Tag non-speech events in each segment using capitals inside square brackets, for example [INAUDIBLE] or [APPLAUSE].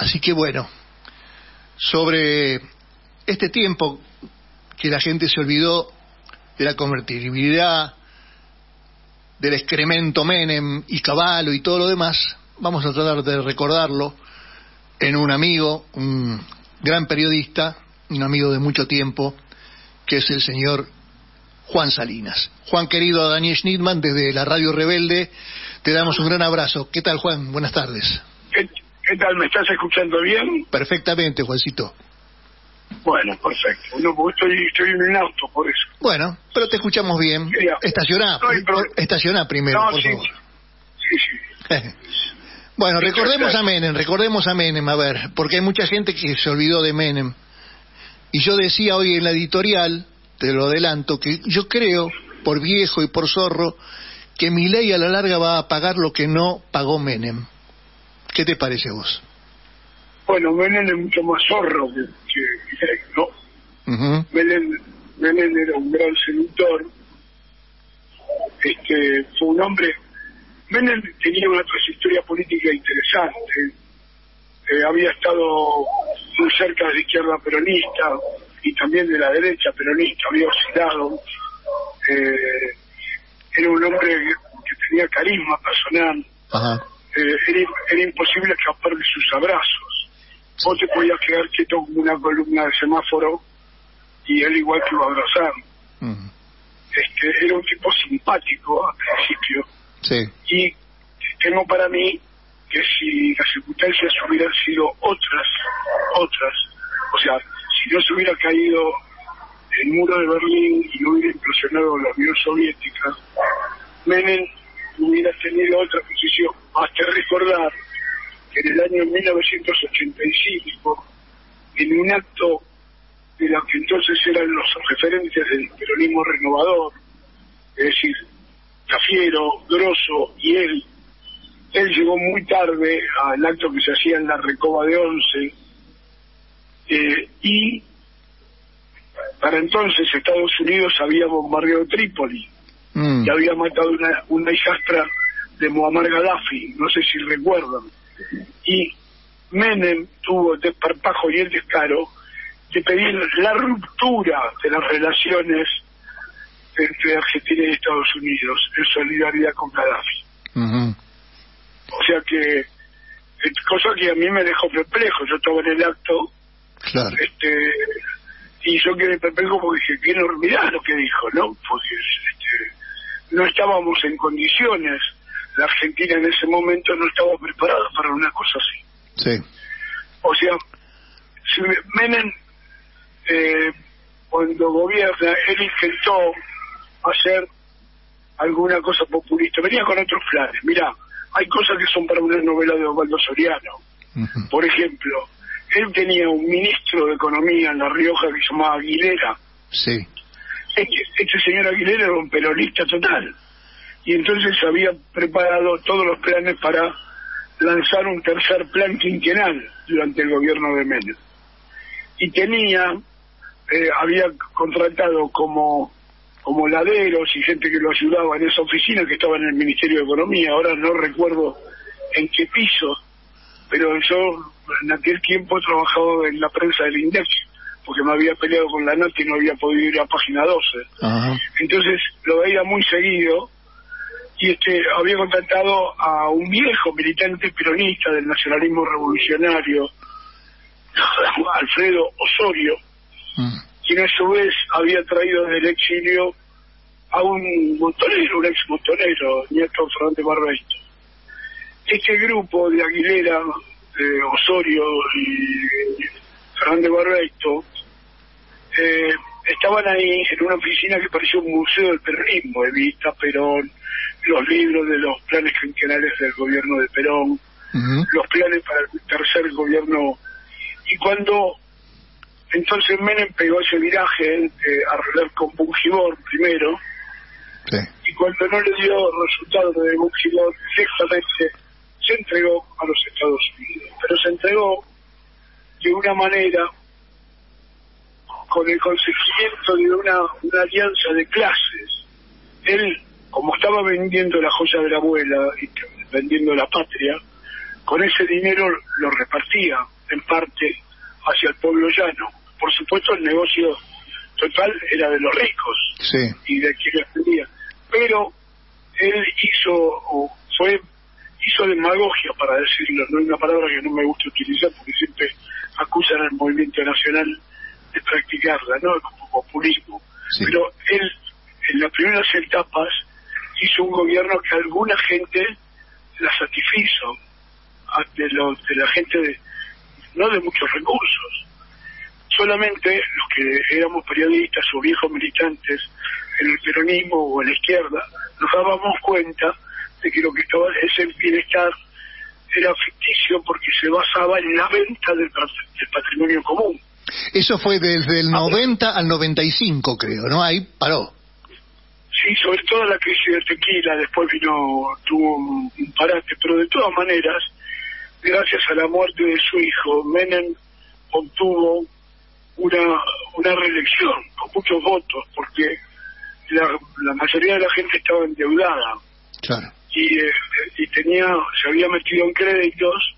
Así que bueno, sobre este tiempo que la gente se olvidó de la convertibilidad, del excremento Menem y Caballo y todo lo demás, vamos a tratar de recordarlo en un amigo, un gran periodista, un amigo de mucho tiempo, que es el señor Juan Salinas. Juan querido, Daniel Schnittman, desde la Radio Rebelde, te damos un gran abrazo. ¿Qué tal, Juan? Buenas tardes. ¿Qué, tal? ¿Me estás escuchando bien? Perfectamente, Juancito. Bueno, perfecto. No, estoy, estoy en un auto, por eso. Bueno, pero te escuchamos bien. Estacioná, estacioná primero, por favor. Sí, sí. [LAUGHS] bueno, recordemos a Menem, recordemos a Menem, a ver, porque hay mucha gente que se olvidó de Menem. Y yo decía hoy en la editorial, te lo adelanto, que yo creo, por viejo y por zorro, que mi ley a la larga va a pagar lo que no pagó Menem. ¿Qué te parece a vos? Bueno, Menem es mucho más zorro que, que ¿no? Menem, era un gran seductor, este, fue un hombre, Menem tenía una trayectoria política interesante, eh, había estado muy cerca de la izquierda peronista y también de la derecha peronista, había oscilado. Eh, era un hombre que, tenía carisma personal. Eh, era, imposible escapar de sus abrazos. Vos te podías quedar quieto como una columna de semáforo y él igual que iba a abrazar. este, era un tipo simpático al principio. Y tengo para mí que si las circunstancias hubieran sido otras, otras, o sea, si no se hubiera caído el muro de Berlín y hubiera implosionado la Unión Soviética, Menem hubiera tenido otra posición. Hasta recordar que en el año 1985, en un acto de lo que entonces eran los referentes del peronismo renovador, es decir, Cafiero, Grosso y él, él llegó muy tarde al acto que se hacía en la Recoba de Once eh, y para entonces Estados Unidos había bombardeado Trípoli mm. y había matado una, una hijastra de Muammar Gaddafi, no sé si recuerdan. Y Menem tuvo el desparpajo y el descaro de pedir la ruptura de las relaciones entre Argentina y Estados Unidos en solidaridad con Gaddafi. O sea que, cosa que a mí me dejó perplejo, yo estaba en el acto, este y yo quedé perplejo porque dije, quiero olvidar lo que dijo, ¿no? Porque este, no estábamos en condiciones, la Argentina en ese momento no estaba preparada para una cosa así. Sí. O sea, si Menem, eh, cuando gobierna, él intentó hacer alguna cosa populista, venía con otros planes, mira, hay cosas que son para una novela de Osvaldo Soriano. Por ejemplo, él tenía un ministro de Economía en La Rioja que se llamaba Aguilera. Sí. Este, este señor Aguilera era un peronista total. Y entonces había preparado todos los planes para lanzar un tercer plan quinquenal durante el gobierno de Menem. Y tenía, eh, había contratado como como laderos y gente que lo ayudaba en esa oficina que estaba en el Ministerio de Economía. Ahora no recuerdo en qué piso, pero yo en aquel tiempo trabajaba en la prensa del INDEX, porque me había peleado con la nota y no había podido ir a página 12. Entonces lo veía muy seguido y este había contratado a un viejo militante peronista del nacionalismo revolucionario, Alfredo Osorio, mm quien a su vez había traído del exilio a un montonero, un ex montonero, nieto Fernández Barbeito. Este grupo de Aguilera, de Osorio y Fernández Barbeito eh, estaban ahí en una oficina que parecía un museo del peronismo, Evita, Perón, los libros de los planes quinquenales del gobierno de Perón, los planes para el tercer gobierno. Y cuando entonces Menem pegó ese viraje eh, a arreglar con Bungibor primero, y cuando no le dio resultado de Bungibor, directamente se entregó a los Estados Unidos. Pero se entregó de una manera con el conseguimiento de una, una alianza de clases. Él, como estaba vendiendo la joya de la abuela y vendiendo la patria, con ese dinero lo repartía en parte hacia el pueblo llano. Por supuesto, el negocio total era de los ricos y de quienes tenían. Pero él hizo, o fue, hizo demagogia, para decirlo, no es una palabra que no me gusta utilizar porque siempre acusan al movimiento nacional de practicarla, ¿no? Como populismo. Pero él, en las primeras etapas, hizo un gobierno que alguna gente la satisfizo, de, de la gente de, no de muchos recursos. Solamente los que éramos periodistas o viejos militantes en el peronismo o en la izquierda, nos dábamos cuenta de que lo que estaba ese bienestar era ficticio porque se basaba en la venta del, patrimonio común. Eso fue desde el 90 ah, al 95, creo, ¿no? Ahí paró. Sí, sobre todo la crisis de tequila, después vino, tuvo un parate, pero de todas maneras, gracias a la muerte de su hijo, Menem obtuvo una, una reelección con muchos votos, porque la, la mayoría de la gente estaba endeudada. Y, eh, y tenía, se había metido en créditos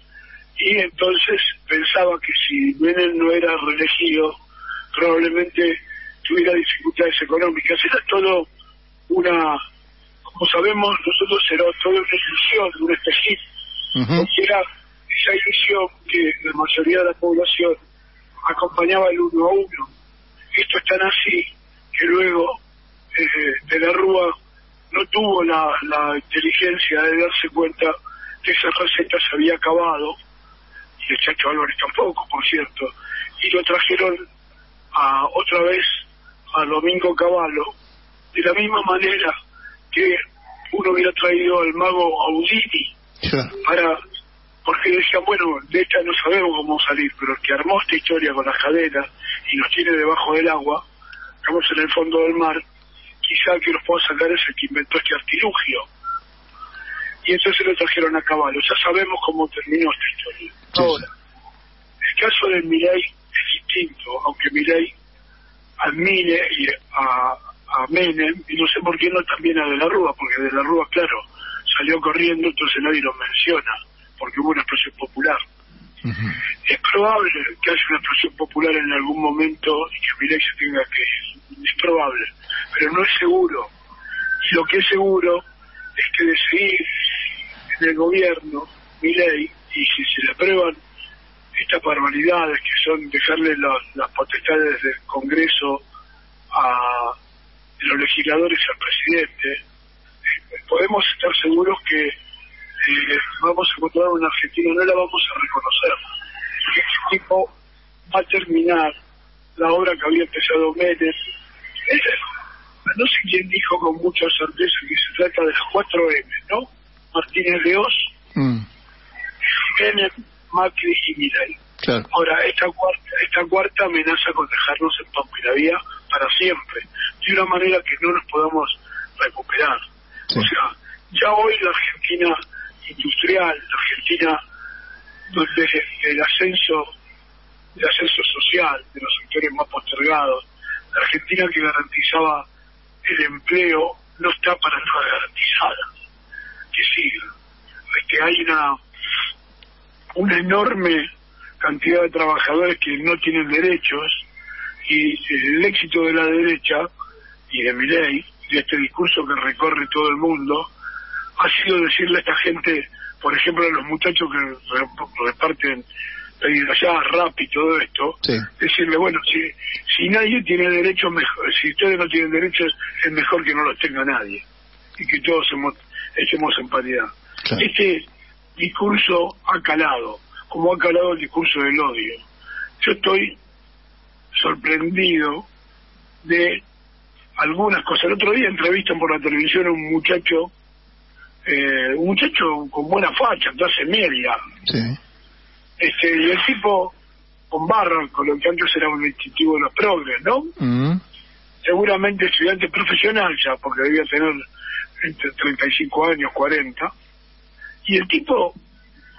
y entonces pensaba que si Menem no era reelegido, probablemente tuviera dificultades económicas. Era todo una, como sabemos, nosotros era todo una ilusión, un espejismo, porque era esa ilusión que la mayoría de la población acompañaba el uno a uno. Esto es tan así que luego eh, de la Rúa no tuvo la, la inteligencia de darse cuenta que esa receta se había acabado, y el Chacho Álvarez tampoco, por cierto, y lo trajeron a otra vez a Domingo Cavallo, de la misma manera que uno hubiera traído al mago Audini para porque decían, bueno, de esta no sabemos cómo salir, pero el que armó esta historia con las cadenas y nos tiene debajo del agua, estamos en el fondo del mar, quizá el que nos pueda sacar es el que inventó este artilugio. Y entonces lo trajeron a caballo. Ya sabemos cómo terminó esta historia. Ahora, el caso de Milei es distinto, aunque Milei admire a, a Menem, y no sé por qué no también a De la Rúa, porque De la Rúa, claro, salió corriendo, entonces nadie lo menciona porque hubo una explosión popular. Es probable que haya una explosión popular en algún momento y que Milei se tenga que Es probable, pero no es seguro. Y lo que es seguro es que de seguir en el gobierno Milei, y si se le aprueban estas barbaridades que son dejarle las potestades del Congreso a los legisladores al presidente, eh, podemos estar seguros que eh, vamos a encontrar una Argentina, no la vamos a reconocer. Este tipo va a terminar la obra que había empezado Menem. no sé quién dijo con mucha certeza que se trata de las cuatro M, ¿no? Martínez de Oz, mm. Macri y Mirai. Ahora, esta cuarta, esta cuarta amenaza con dejarnos en pampa y la vía para siempre, de una manera que no nos podamos recuperar. O sea, ya hoy la Argentina industrial, la Argentina, donde el ascenso, el ascenso social de los sectores más postergados, la Argentina que garantizaba el empleo no está para nada garantizada. Que sí, que hay una una enorme cantidad de trabajadores que no tienen derechos y el éxito de la derecha y de mi ley, de este discurso que recorre todo el mundo, ha sido decirle a esta gente, por ejemplo, a los muchachos que reparten allá, rap y todo esto, decirle, bueno, si, si nadie tiene derechos, mejor, si ustedes no tienen derechos, es mejor que no los tenga nadie y que todos hemos, echemos en paridad. Este discurso ha calado, como ha calado el discurso del odio. Yo estoy sorprendido de algunas cosas. El otro día entrevistan por la televisión a un muchacho eh, un muchacho con buena facha, clase media. Este, y el tipo con barra, con lo que antes era un distintivo de los progres, ¿no? Mm. Seguramente estudiante profesional ya, porque debía tener entre 35 años, 40. Y el tipo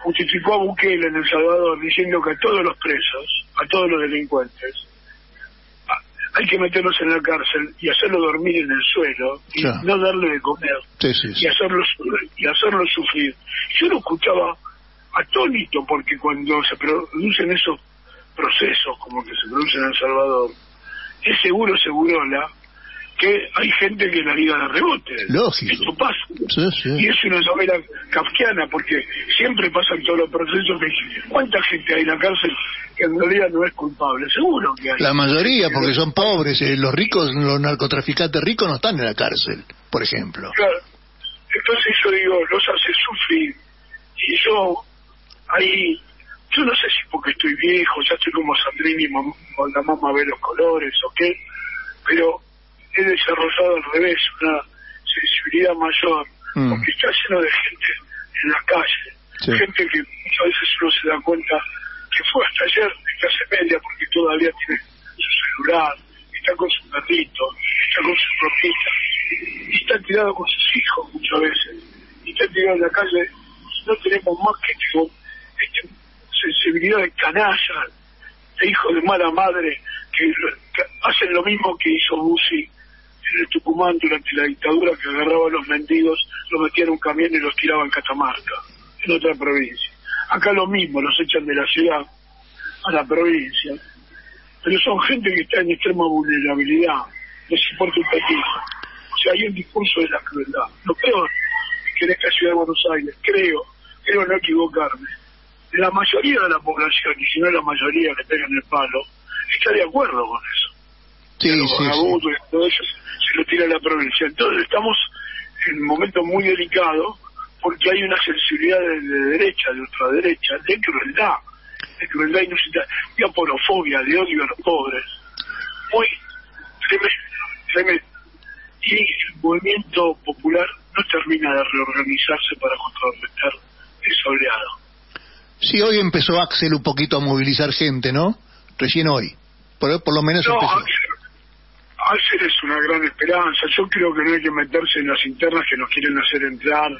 justificó a Bukele en El Salvador diciendo que a todos los presos, a todos los delincuentes, hay que meterlos en la cárcel y hacerlo dormir en el suelo y no darle de comer y hacerlo y hacerlo sufrir yo lo escuchaba atónito porque cuando se producen esos procesos como que se producen en El Salvador, es seguro, seguro la que hay gente que la liga de rebote. Lógico. Esto pasa. Y es una novela kafkiana porque siempre pasan todos los procesos que ¿cuánta gente hay en la cárcel que en realidad no es culpable? Seguro que hay. La mayoría, porque son pobres. Eh, los ricos, los narcotraficantes ricos no están en la cárcel, por ejemplo. Claro. Entonces yo digo, los hace sufrir. Y yo ahí yo no sé si porque estoy viejo, ya estoy como Sandrini, cuando la mamá ve los colores o qué, pero he desarrollado al revés una sensibilidad mayor, mm. porque está lleno de gente en la calle, gente que muchas veces uno se da cuenta que fue hasta ayer de clase media porque todavía tiene su celular, está con su gatito, está con su ropita, y está tirado con sus hijos muchas veces, y está tirado en la calle, no tenemos más que este, sensibilidad de canalla, de hijo de mala madre, que, hacen lo mismo que hizo Bussi en el Tucumán durante la dictadura, que agarraba a los mendigos, los metía en un camión y los tiraba en Catamarca, en otra provincia. Acá lo mismo, los echan de la ciudad a la provincia, pero son gente que está en extrema vulnerabilidad, les importa un O sea, hay un discurso de la crueldad. Lo peor es que en esta ciudad de Buenos Aires, creo, creo no equivocarme, la mayoría de la población, y si no la mayoría que tengan el palo, está de acuerdo con eso. Sí, sí, y todo eso lo tira la provincia. Entonces estamos en un momento muy delicado porque hay una sensibilidad de, derecha, de ultraderecha, de crueldad, de crueldad inusitada, de aporofobia, de odio a los pobres. Muy tremendo, Y el movimiento popular no termina de reorganizarse para contrarrestar esa oleada. Sí, hoy empezó Axel un poquito a movilizar gente, ¿no? Recién hoy. Por, por lo menos no, empezó. Axel, es una gran esperanza. Yo creo que no hay que meterse en las internas que nos quieren hacer entrar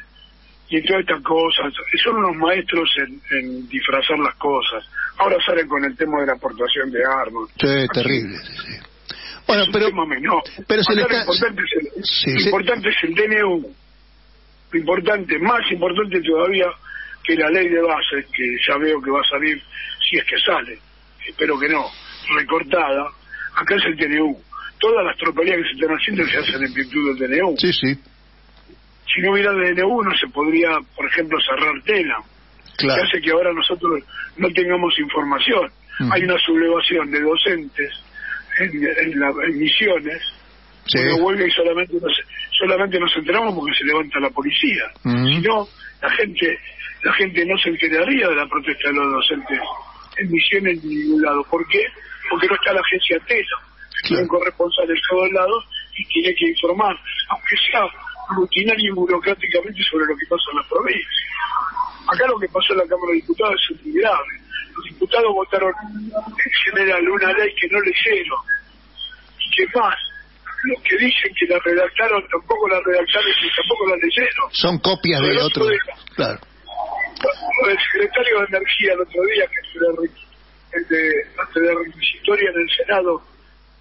y en todas estas cosas. Son unos maestros en, disfrazar las cosas. Ahora salen con el tema de la aportación de armas. Sí, terrible. Sí, Bueno, pero, pero se le está... importante, es el, lo importante es el DNU. Lo importante, más importante todavía que la ley de base, que ya veo que va a salir, si es que sale, espero que no, recortada, acá es el TNU. Todas las tropelías que se están haciendo se hacen en virtud del DNU. Sí, sí. Si no hubiera DNU no se podría, por ejemplo, cerrar tela. Claro. Que hace que ahora nosotros no tengamos información. Hay una sublevación de docentes en, en, la, en misiones. Sí. vuelve y solamente nos, solamente nos enteramos porque se levanta la policía. Si no, la gente la gente no se enteraría de la protesta de los docentes en misiones en ningún lado. ¿Por qué? Porque no está la agencia TELA, que es un corresponsal de todos lados y tiene que informar, aunque sea rutinario y burocráticamente sobre lo que pasa en la provincia. Acá lo que pasó en la Cámara de Diputados es muy grave. Los diputados votaron en general una ley que no leyeron y que más los que dicen que la redactaron tampoco la redactaron y tampoco la leyeron. Son copias de otro. Claro el secretario de Energía el otro día, que es el de, el de requisitoria en el Senado,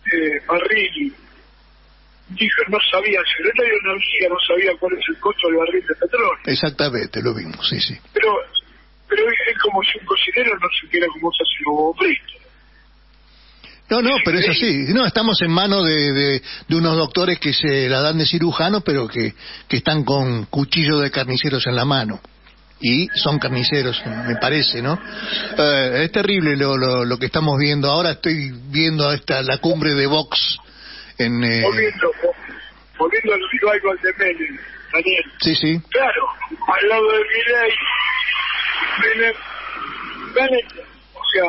eh, Barril, dijo, no sabía, el secretario de Energía no sabía cuál es el costo del barril de petróleo. Exactamente, lo vimos, sí, sí. Pero, pero es como si un cocinero no supiera cómo se hace un huevo frito. No, no, pero es así. No, estamos en manos de, de, de, unos doctores que se la dan de cirujanos, pero que, que están con cuchillos de carniceros en la mano y son carniceros, me parece, ¿no? Eh, es terrible lo, lo, lo, que estamos viendo. Ahora estoy viendo esta la cumbre de Vox en... Eh... Volviendo, volviendo al revival de Menem, Daniel. Sí, sí. Claro, al lado de Miley, Menem, Menem, o sea,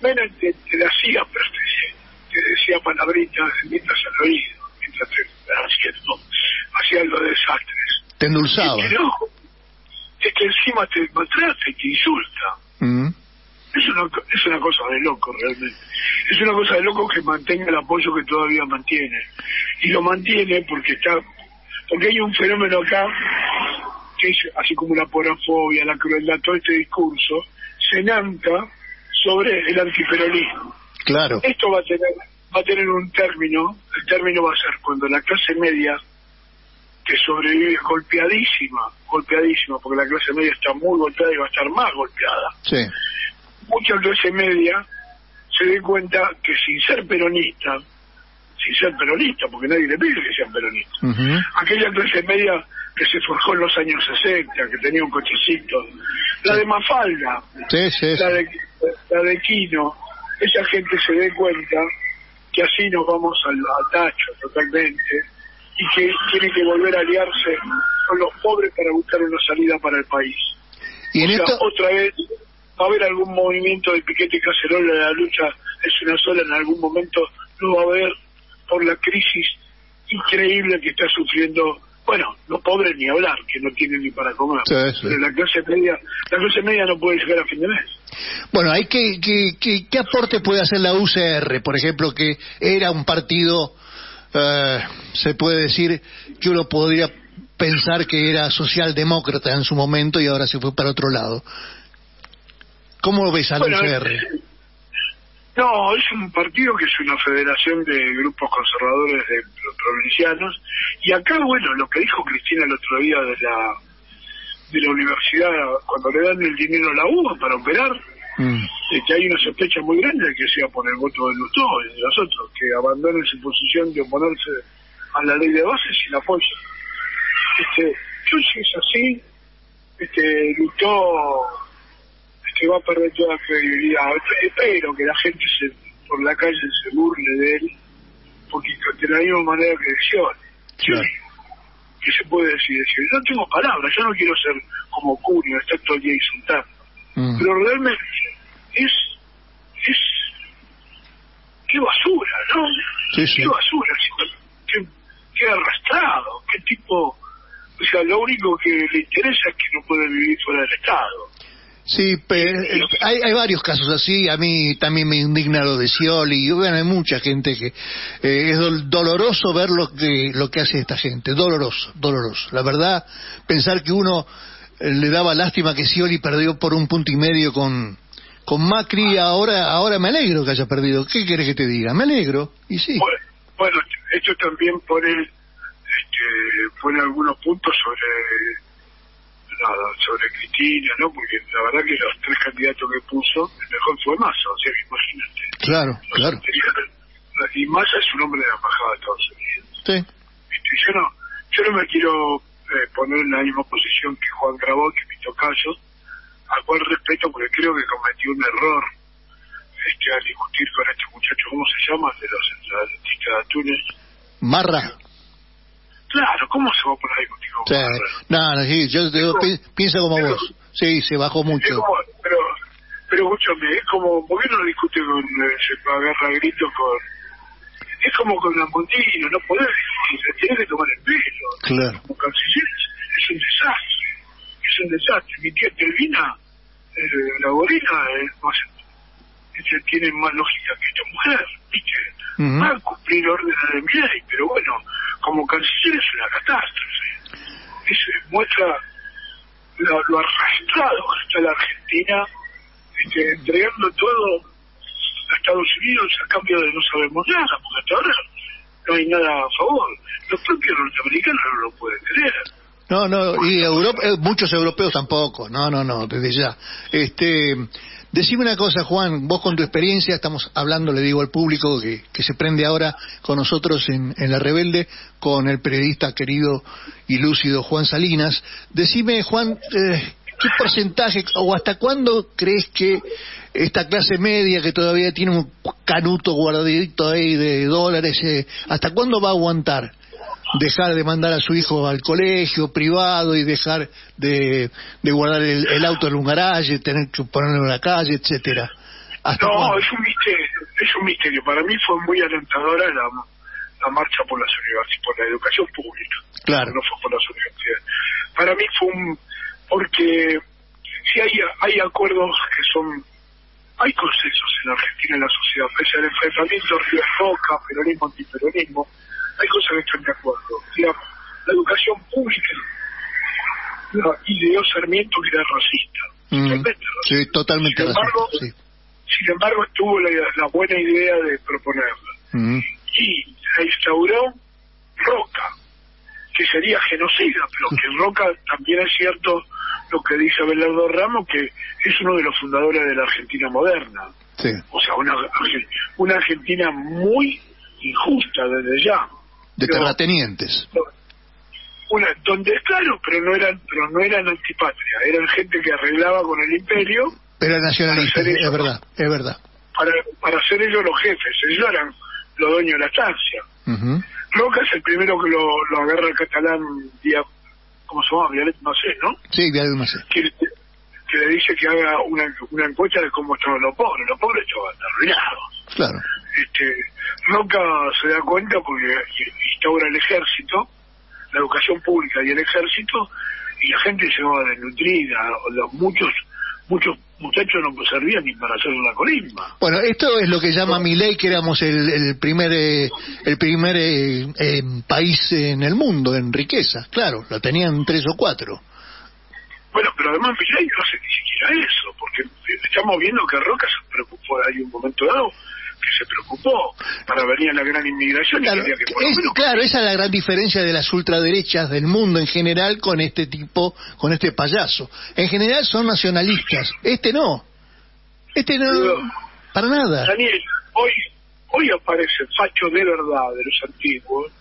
Menem te, te hacía, pero te, te decía palabritas mientras al oído, mientras te haciendo, hacía los desastres. Te endulzaba que encima te maltrata y te insulta. Mm. Es, una, es una cosa de loco realmente. Es una cosa de loco que mantenga el apoyo que todavía mantiene. Y lo mantiene porque está porque hay un fenómeno acá que es así como la porafobia, la crueldad, todo este discurso, se nanca sobre el antiperonismo. Claro. Esto va a tener va a tener un término, el término va a ser cuando la clase media que sobrevive golpeadísima, golpeadísima, porque la clase media está muy golpeada y va a estar más golpeada. Sí. Mucha clase media se dé cuenta que sin ser peronista, sin ser peronista, porque nadie le pide que sean peronistas, Ujú. aquella clase media que se forjó en los años 60, que tenía un cochecito, la Sí. de Mafalda, Sí, sí, sí. la de, la de Quino, esa gente se dé cuenta que así nos vamos al, al tacho totalmente y que tiene que volver a aliarse con los pobres para buscar una salida para el país. Y en sea, esto, otra vez va a haber algún movimiento de piquete cacerola de la lucha es una sola en algún momento no va a haber por la crisis increíble que está sufriendo. Bueno los pobres ni hablar que no tienen ni para comer. Sí, sí. pero la clase media la clase media no puede llegar a fin de mes. Bueno, hay que, que, que- ¿qué aporte puede hacer la UCR, por ejemplo, que era un partido, eh, se puede decir, que uno podría pensar que era socialdemócrata en su momento y ahora se fue para otro lado? ¿Cómo lo ves al Bueno, UCR? [LAUGHS] No, es un partido que es una federación de grupos conservadores de pro- provincianos. Y acá, bueno, lo que dijo Cristina el otro día de la de la universidad, cuando le dan el dinero a la UBA para operar, Mm. eh, que hay una sospecha muy grande de que sea por el voto de Lutó y de los otros, que abandonen su posición de oponerse a la ley de bases y la apoyen. Este, yo si es así, este, Lutó este, va a perder toda credibilidad. Espero que la gente se, por la calle se burle de él, porque de la misma manera que decía, Claro. ¿qué se puede decir? Decir, No tengo palabras, yo no quiero ser como Cunio, estar todo el día insultando. Mm. Pero realmente es, es, qué basura, ¿no? Sí, sí. Qué basura, qué, qué arrastrado, qué tipo, o sea, lo único que le interesa es que no puede vivir fuera del Estado. Sí, pero eh, hay, hay varios casos así. A mí también me indigna lo de Scioli. Y bueno, hay mucha gente que eh, es dol- doloroso ver lo que lo que hace esta gente. Doloroso, doloroso. La verdad, pensar que uno eh, le daba lástima que Scioli perdió por un punto y medio con con Macri. Ahora ahora me alegro que haya perdido. ¿Qué quieres que te diga? Me alegro. Y sí. Bueno, bueno, esto también pone, este, pone algunos puntos sobre nada, sobre Cristina, ¿no? Porque la verdad que los tres candidatos que puso, el mejor fue Massa, o sea que imagínate. Claro, claro. Y Massa es un hombre de la embajada de Estados Unidos. Sí. Este, yo no, yo no me quiero eh, poner en la misma posición que Juan Grabó, que mi tocayo, al cual respeto porque creo que cometió un error este, al discutir con este muchacho, ¿cómo se llama? De los dentistas de Túnez. Marra. Claro, ¿cómo se va a poner a discutir con Sí. No, no, sí, yo, yo pi- pienso como vos. Sí, se bajó mucho. como, pero, pero escúchame, es como, ¿por qué no discute con, eh, se agarra gritos con, es como con Lamondino, no podés discutir, tiene que tomar el pelo. Claro. Como canciller es, un desastre, es un desastre. Mi tía Telvina, eh, la gorila, es más, tiene más lógica que esta mujer, ¿viste? Va a cumplir órdenes de mi ley, pero bueno, como canciller es una catástrofe. Eso muestra lo, lo arrastrado que está la Argentina, este, entregando todo a Estados Unidos a cambio de no sabemos nada, porque hasta ahora no hay nada a favor. Los propios norteamericanos no lo pueden creer. No, no, y Europa, eh, muchos europeos tampoco. No, no, no, desde ya. Este, decime una cosa, Juan, vos con tu experiencia, estamos hablando, le digo al público que, que se prende ahora con nosotros en, en La Rebelde, con el periodista querido y lúcido Juan Salinas. Decime, Juan, eh, ¿qué porcentaje o hasta cuándo crees que esta clase media que todavía tiene un canuto guardadito ahí de dólares, eh, ¿hasta cuándo va a aguantar? Dejar de mandar a su hijo al colegio privado y dejar de, de guardar el, el auto en un garaje, tener que ponerlo en la calle, etcétera. ¿Hasta No, cuándo? es un misterio, es un misterio. Para mí fue muy alentadora la, la marcha por las universidades, por la educación pública. Claro. No fue por las universidades. Para mí fue un... porque si hay, hay acuerdos que son... Hay consensos en la Argentina, en la sociedad, pese al enfrentamiento River-Roca, peronismo, antiperonismo, hay cosas que están de acuerdo. La, la educación pública la ideó Sarmiento que era racista. Mm, sí, totalmente Sin embargo. Sí. sin embargo, tuvo la, la buena idea de proponerla. Mm, Y la instauró Roca, que sería genocida, pero que [LAUGHS] Roca también es cierto lo que dice Belardo Ramos, que es uno de los fundadores de la Argentina moderna. Sí. O sea, una, una Argentina muy injusta desde ya. De terratenientes. Una, donde, claro, pero no eran pero no eran antipatria, eran gente que arreglaba con el imperio Para ser es verdad, es verdad. para, para ser ellos los jefes, ellos eran los dueños de la estancia. Ujú. Roca es el primero que lo, lo agarra el catalán, día, ¿cómo se llama? Vialet Macé, ¿no? Sí, algo más. Que, que le dice que haga una, una encuesta de cómo estaban los pobres. Los pobres estaban arruinados. Claro. Este, Roca se da cuenta porque instaura el ejército, la educación pública y el ejército, y la gente se va desnutrida. muchos, muchos muchachos no servían ni para hacer una colimba. Bueno, esto es lo que llama Milei, que éramos el, el primer eh, el primer eh, eh, país en el mundo en riqueza. Claro, lo tenían tres o cuatro. Bueno, pero además Milei no hace ni siquiera eso, porque estamos viendo que Roca se preocupó, hay un momento dado se preocupó para venir a la gran inmigración Claro, y quería que por lo es- menos claro, esa es la gran diferencia de las ultraderechas del mundo en general con este tipo, con este payaso. En general son nacionalistas. Este no. Este no. Para nada. Daniel, hoy, hoy aparecen fachos de verdad de los antiguos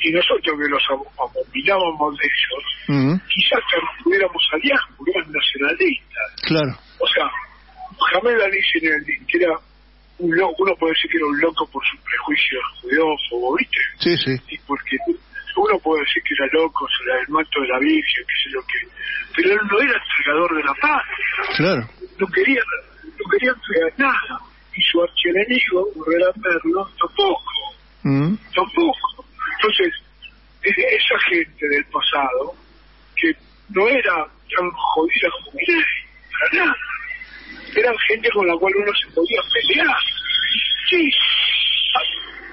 y nosotros que los ab- abominábamos de ellos, Ujú, quizás que tuviéramos alianzas, eran nacionalistas. Claro. O sea, Mohamed Ali que era un loco, uno puede decir que era un loco por sus prejuicios judeófobos, ¿viste? Sí, sí. y porque uno puede decir que era loco, era el manto de la Virgen, qué sé yo qué, pero él no era entregador de la paz, Claro. no quería, no quería entregar nada, y su archienemigo, Herrera Merlo, tampoco, Ujú. tampoco. Entonces, es- esa gente del pasado, que no era tan jodida como para nada, eran gente con la cual uno se podía pelear, sí,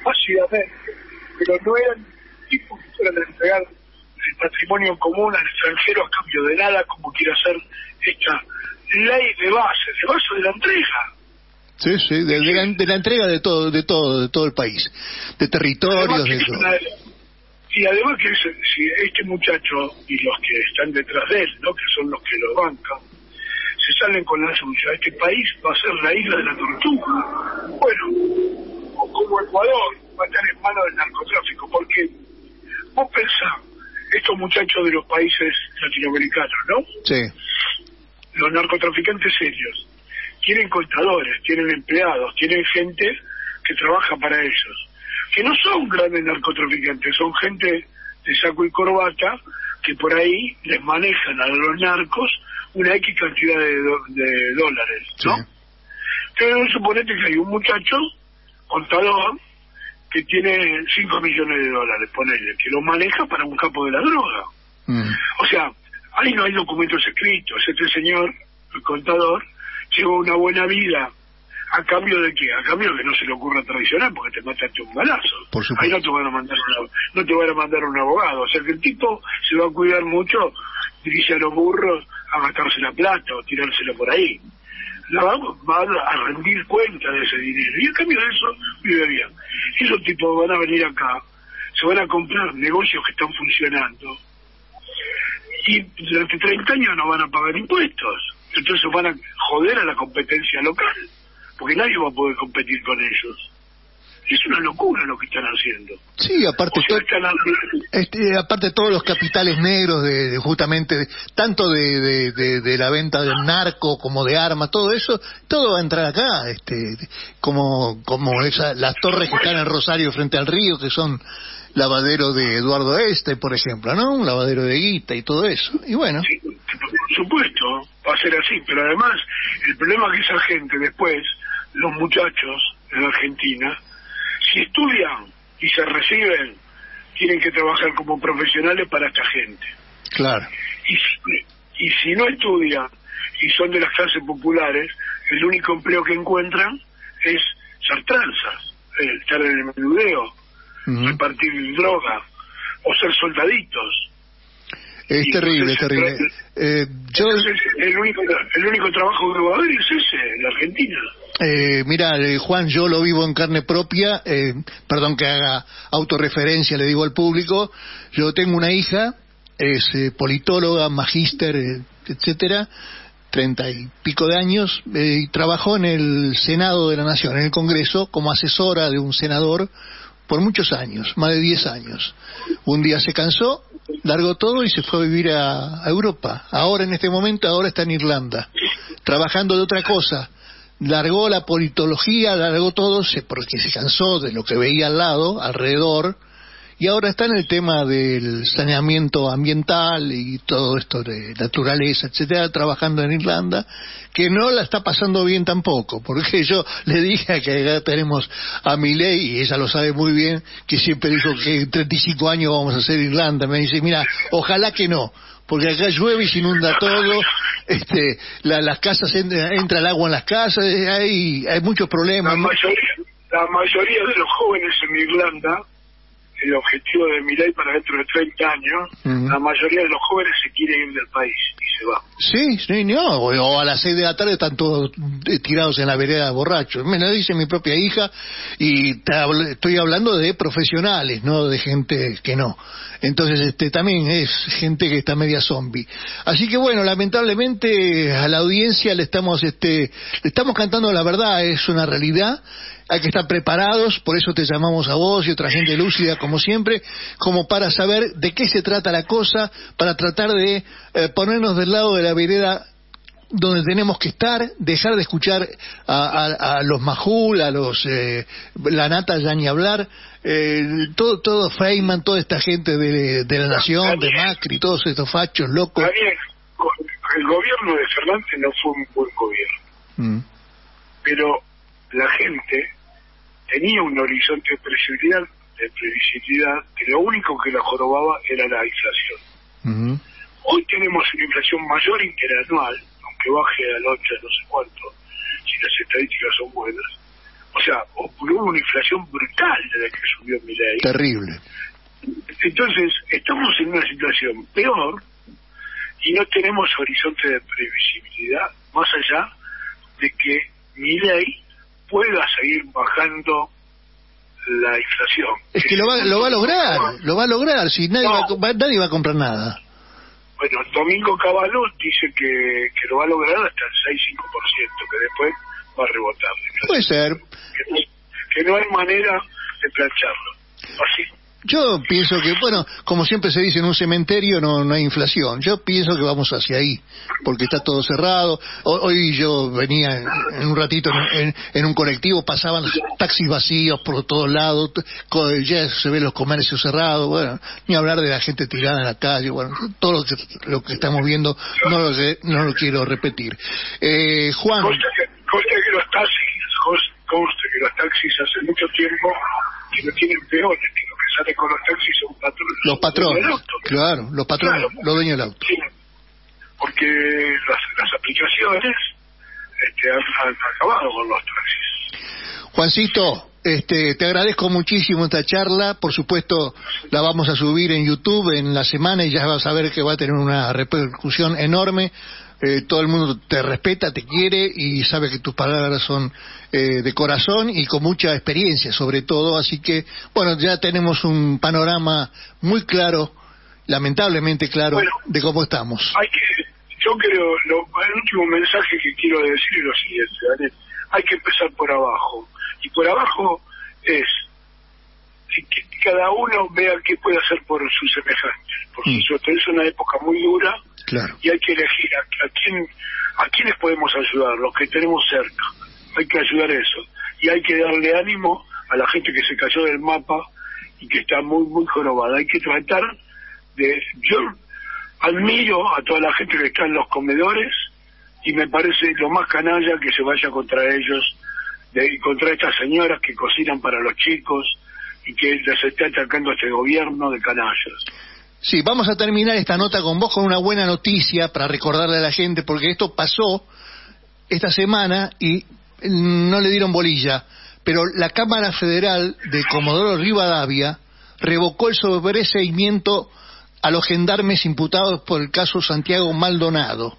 ácidamente, pero no eran tipos que fueran a entregar el patrimonio en común al extranjero a cambio de nada, como quiere hacer esta ley de base, de base de la entrega. Sí, sí, de, de la, de la entrega de todo, de todo, de todo el país, de territorios, de todo. una- y además que es- si este muchacho y los que están detrás de él, ¿no? que son los que lo bancan, se salen con la suya, este país va a ser la isla de la tortuga. Bueno, o como Ecuador va a estar en manos del narcotráfico, porque vos pensás, estos muchachos de los países latinoamericanos, ¿no? Sí, los narcotraficantes serios tienen contadores, tienen empleados, tienen gente que trabaja para ellos, que no son grandes narcotraficantes, son gente de saco y corbata que por ahí les manejan a los narcos una X cantidad de, do- de dólares, ¿no? Sí. Entonces suponete que hay un muchacho, contador, que tiene 5 millones de dólares, ponele, que lo maneja para un capo de la droga. Mm. O sea, ahí no hay documentos escritos. Este señor, el contador, lleva una buena vida. ¿A cambio de qué? A cambio de que no se le ocurra traicionar porque te mataste un balazo. Por. Ahí no te van a mandar una- no te van a mandar un abogado. O sea que el tipo se va a cuidar mucho, dirige a los burros a gastarse la plata o tirársela por ahí. La va, va a rendir cuenta de ese dinero. Y a cambio de eso, vive bien. Esos tipos van a venir acá, se van a comprar negocios que están funcionando y durante 30 años no van a pagar impuestos. Entonces van a joder a la competencia local, porque nadie va a poder competir con ellos. Es una locura lo que están haciendo. Sí, aparte, O sea, están este, aparte todos los capitales negros de, de justamente, de- tanto de, de, de- de la venta del narco como de armas, todo eso, todo va a entrar acá, este, como, como esa, las torres que están en Rosario frente al río, que son lavadero de Eduardo Este, por ejemplo, ¿no? Un lavadero de guita y todo eso. Y bueno, Sí, por supuesto, va a ser así, pero además el problema es que esa gente después, los muchachos en Argentina, si estudian y se reciben, tienen que trabajar como profesionales para esta gente. claro. Y si, y si no estudian y son de las clases populares, el único empleo que encuentran es ser tranzas, eh, estar en el menudeo, repartir droga o ser soldaditos. Es Y terrible, es terrible. Eh, yo, el único, el único trabajo que va a haber es ese, en la Argentina. Eh, mira, eh, Juan, yo lo vivo en carne propia, eh, perdón que haga autorreferencia, le digo al público, yo tengo una hija, es eh, politóloga, magíster, eh, etcétera, treinta y pico de años, eh, y trabajó en el Senado de la Nación, en el Congreso, como asesora de un senador por muchos años, más de diez años. Un día se cansó, largó todo y se fue a vivir a, a Europa. Ahora, en este momento, ahora está en Irlanda, trabajando de otra cosa largó la politología, largó todo, porque se cansó de lo que veía al lado, alrededor, y ahora está en el tema del saneamiento ambiental y todo esto de naturaleza, etcétera, trabajando en Irlanda, que no la está pasando bien tampoco, porque yo le dije que ya tenemos a Miley, y ella lo sabe muy bien, que siempre dijo que en 35 años vamos a hacer Irlanda, me dice, mira, ojalá que no, porque acá llueve y se inunda todo, este, la, las casas entra, entra, el agua en las casas, hay, hay muchos problemas. La mayoría, la mayoría de los jóvenes en Irlanda, el objetivo de Milay para dentro de 30 años, uh -huh. la mayoría de los jóvenes se quieren ir del país Sí, sí, no, o a las 6 de la tarde están todos tirados en la vereda borrachos. Me lo dice mi propia hija y estoy hablando de profesionales, no de gente que no. Entonces, este, también es gente que está media zombie. Así que bueno, lamentablemente a la audiencia le estamos, este, le estamos cantando la verdad, es una realidad. Hay que estar preparados, por eso te llamamos a vos y otra gente lúcida como siempre, como para saber de qué se trata la cosa, para tratar de eh, ponernos del lado de la vereda donde tenemos que estar, dejar de escuchar a, a, a los Majul, a los eh, la Nata ya ni hablar, eh, todo, todo Feynman, toda esta gente de, de la Nación, de Macri, todos estos fachos locos. Daniel, el gobierno de Fernández no fue un buen gobierno, mm. pero la gente tenía un horizonte de previsibilidad, de previsibilidad que lo único que la jorobaba era la inflación. Uh -huh. Hoy tenemos una inflación mayor interanual, aunque baje al 8, no sé cuánto, si las estadísticas son buenas. O sea, hubo una inflación brutal desde que subió mi ley. Terrible. Entonces, estamos en una situación peor y no tenemos horizonte de previsibilidad más allá de que mi ley pueda seguir bajando la inflación. Es que lo va, lo va a lograr, lo va a lograr, si nadie, no. va, nadie va a comprar nada. Bueno, Domingo Caballo dice que, que lo va a lograr hasta el 6-5%, que después va a rebotar. Puede ser. Que, que no hay manera de plancharlo. Así. Yo pienso que, bueno, como siempre se dice en un cementerio no, no hay inflación. Yo pienso que vamos hacia ahí, porque está todo cerrado. Hoy yo venía en, un ratito en, un colectivo, pasaban taxis vacíos por todos lados, ya se ven los comercios cerrados, bueno, ni hablar de la gente tirada en la calle, bueno, todo lo que, lo que estamos viendo no lo, no lo quiero repetir. Eh, Juan. Conste que, los taxis, conste que los taxis hace mucho tiempo que no tienen lo que sale con los taxis son patrones. Los patrones, claro, los patrones, claro, los dueños del auto. Sí, porque las, las aplicaciones este, han, han, acabado con los taxis. Juancito, este, te agradezco muchísimo esta charla. Por supuesto, la vamos a subir en YouTube en la semana y ya vas a ver que va a tener una repercusión enorme. Eh, todo el mundo te respeta, te quiere y sabe que tus palabras son eh, de corazón y con mucha experiencia sobre todo, así que bueno, ya tenemos un panorama muy claro, lamentablemente claro, bueno, de cómo estamos. Hay que, yo creo, lo, el último mensaje que quiero decir es lo siguiente, hay que empezar por abajo, y por abajo es que cada uno vea qué puede hacer por sus semejantes, porque mm. es una época muy dura, Claro. Y hay que elegir a, a quién a quiénes podemos ayudar, los que tenemos cerca. Hay que ayudar a eso. Y hay que darle ánimo a la gente que se cayó del mapa y que está muy, muy jorobada. Hay que tratar de... Yo admiro a toda la gente que está en los comedores y me parece lo más canalla que se vaya contra ellos, de, contra estas señoras que cocinan para los chicos y que les está atacando este gobierno de canallas. Sí, vamos a terminar esta nota con vos con una buena noticia para recordarle a la gente, porque esto pasó esta semana y no le dieron bolilla, pero la Cámara Federal de Comodoro Rivadavia revocó el sobreseimiento a los gendarmes imputados por el caso Santiago Maldonado.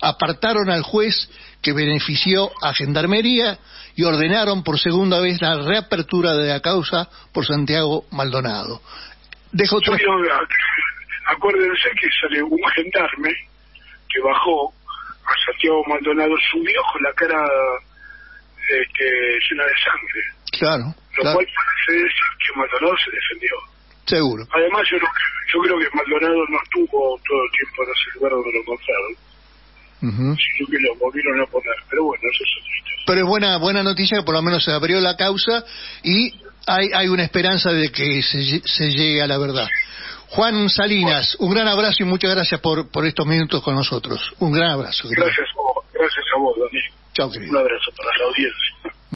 Apartaron al juez que benefició a Gendarmería y ordenaron por segunda vez la reapertura de la causa por Santiago Maldonado. Dejo otro... acuérdense que sale un gendarme que bajó a Santiago Maldonado, subió con la cara este, llena de sangre. Claro. Lo cual parece decir que Maldonado se defendió. Seguro. Además, yo, yo creo que Maldonado no estuvo todo el tiempo en ese lugar donde lo encontraron. Sino que lo volvieron a poner. Pero bueno, eso es otra historia. Pero es buena, buena noticia que por lo menos se abrió la causa y hay, hay una esperanza de que se, se llegue a la verdad. Juan Salinas, un gran abrazo y muchas gracias por, por estos minutos con nosotros. Un gran abrazo. Gracias, gracias a vos, Daniel. Chao, querido. Un abrazo para la audiencia.